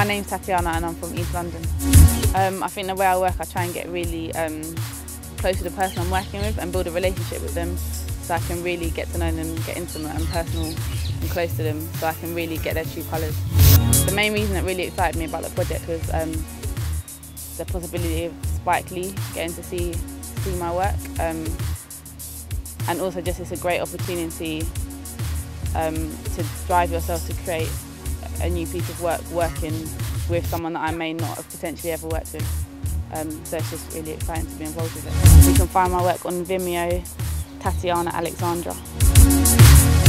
Tatyana and I'm from East London. Um, I think the way I work, I try and get really um, close to the person I'm working with and build a relationship with them so I can really get to know them, get intimate and personal and close to them so I can really get their true colours. The main reason that really excited me about the project was um, the possibility of Spike Lee getting to see, see my work um, and also just it's a great opportunity um, to drive yourself to create a new piece of work working with someone that I may not have potentially ever worked with. Um, so it's just really exciting to be involved with it. You can find my work on Vimeo, Tatyana Alexandra.